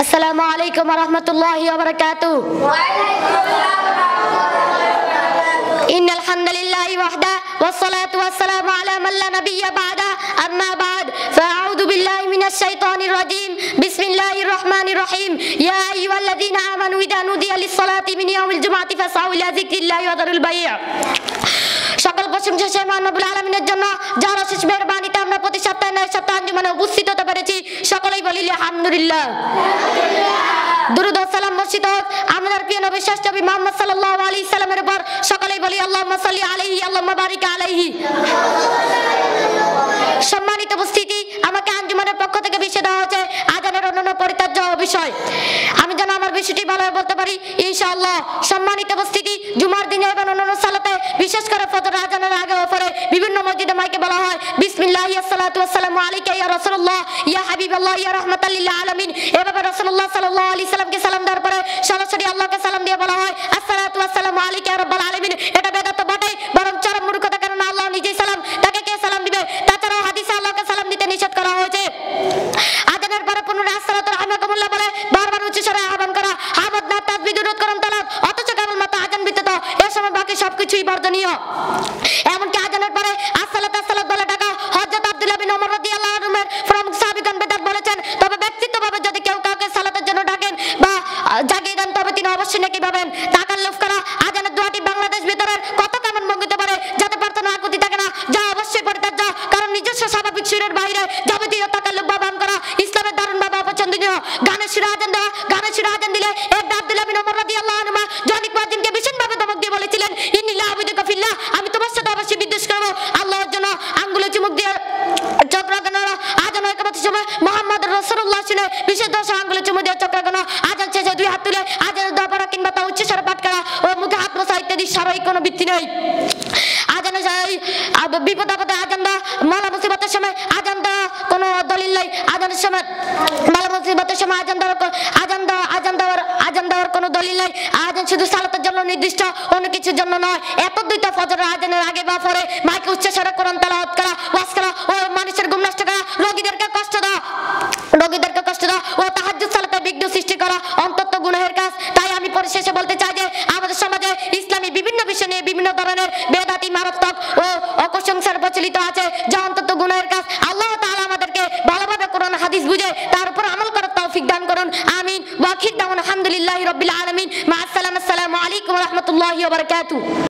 السلام عليكم ورحمة الله وبركاته إن الحمد لله وحده والصلاة والسلام على من لا نبي بعده أما بعد فأعوذ بالله الشيطان الرجيم بسم الله الرحمن الرحيم يا أيها الذين آمنوا إذا نودي للصلاة من يوم الجمعة فاسعوا إلى ذكر الله وذروا البيع সকল প্রশংসা সে মানবুল আলমিনের জন্য যার অশেষ মেহরবানিতে আমরা প্রতি সপ্তাহে নয় সপ্তাহ আঞ্জুমানে উপস্থিত হতে পেরেছি সকলেই বলি আলহামদুলিল্লাহ দুরুদ ও সালাম মসজিদ হোক আমাদের প্রিয় নবী শ্রেষ্ঠ নবী মোহাম্মদ সাল্লাল্লাহু আলাইহি সাল্লামের উপর সকলেই বলি আল্লাহুম্মা সাল্লি আলাইহি আল্লাহুম্মা বারিক আলাইহি সম্মানিত উপস্থিতি আমাকে আঞ্জুমানের পক্ষ থেকে বিষয় বিষয়। আমি যেন আমার বিষয়টি ভালোভাবে বলতে পারি, ইনশাআল্লাহ সম্মানিত উপস্থিতি, জুমার দিনে এবং অন্যান্য সালাতে, বিশেষ করে ফজর আজানের আগে ও পরে বিভিন্ন মসজিদে মাইকে বলা হয়, বিসমিল্লাহি আসসালাতু ওয়াসসালামু আলাইকা ইয়া রাসূলুল্লাহ, ইয়া হাবিবাল্লাহ, ইয়া রাহমাতাল লিল আলামিন। এভাবে রাসূলুল্লাহ সাল্লাল্লাহু আলাইহি সাল্লামকে সালাম দেওয়ার পরে সরাসরি আল্লাহকে সালাম দিয়ে বলা হয়, আসসালাতু ওয়াসসালামু আলাইকা ইয়া রাব্বাল আলামিন। এটা বেদাত তো বটেই, বরং চরম মূর্খতা কারণ আল্লাহ নিজেই সালাম, তাকে কে সালাম দিবে? তাছাড়াও হাদিসে আল্লাহকে সালাম দিতে নিষেধ করা হয়েছে আজানের পরে পুনরায় আসসালাতু রাহমাকুমুল্লাহ বলে বারবার উচ্চ স্বরে আহ্বান করা হামদ না তাসবিহ দুরূদ করম তালাত অথচ কেবলমাত্র আজান ব্যতীত এর সময় বাকি সবকিছুই বর্জনীয়। এমনকি আজানের পরে আসসালাত আসসালাত বলে ডাকা হযরত আব্দুল্লাহ বিন ওমর রাদিয়াল্লাহু আনহুর প্রমুখ সাহাবীগণ বেদাত বলেছেন। তবে ব্যক্তিগতভাবে যদি কেউ কাউকে সালাতের জন্য ডাকেন বা জাগিয়ে দেন, তবে তিনি অবশ্যই নাকি পাবেন। তাকাল্লুফ করা আজানের দোয়াটি বাংলাদেশ ভিতরের কত কেমন ভঙ্গিতে পারে, যাতে প্রার্থনা আকুতি থাকে না, যা অবশ্যই পরিত্যাজ্য। কারণ নিজস্ব স্বাভাবিক সুরের বাইরে শুনে বিশেষ দশ আঙ্গুলে চুমু দিয়ে চক্র গানো আজান শেষে দুই হাত তুলে আজানের দোয়া পড়া কিংবা তা উচ্চ স্বরে পাঠ করা, ও মুখে হাত মোছা ইত্যাদি স্বাভাবিক কোনো ভিত্তি নেই। আব- বিপদ আপদে আজান দেওয়া, মালা মুসিবতের সময় আজান দেওয়া কোনো দলিল নাই। আজানের সময়, মালা মুসিবতের সময় আজান দেওয়ার আজান দেওয়া, আজান দেওয়ার আজান দেওয়ার কোনো দলিল নাই। আজান শুধু সালাতের জন্য নির্দিষ্ট, অন্য কিছুর জন্য নয়। এত দুইটা ফজরের আজানের আগে বা পরে মাইকে উচ্চ স্বরে কোরআন তেলাওয়াত করা ওয়াজ করা ও মানুষের ঘুম নষ্ট করা রোগীদেরকে কষ্ট দেওয়া রোগীদেরকে কষ্ট দেওয়া ও তাহাজ্জুদ সালাতে বিঘ্ন সৃষ্টি করা অন্তত গুনাহের কাজ তাই আমি পরিশেষে বলতে চাই যে আমাদের সমাজে ইসলামী বিভিন্ন বিষয় নিয়ে বিভিন্ন ধরনের বেদাতি, মারাত্মক ও অকুসংসার প্রচলিত আছে। যা অন্তত গুণের কাজ। আল্লাহ তাহলে আমাদেরকে ভালোভাবে করুন হাদিস বুঝে তার উপর আমল করার তৌফিক দান করুন। আমিন। ওয়াখির দাওয়ান আলহামদুলিল্লাহ রবিল আলমিন। মা আসসালামু আলাইকুম রহমতুল্লাহ বারাকাতুহু।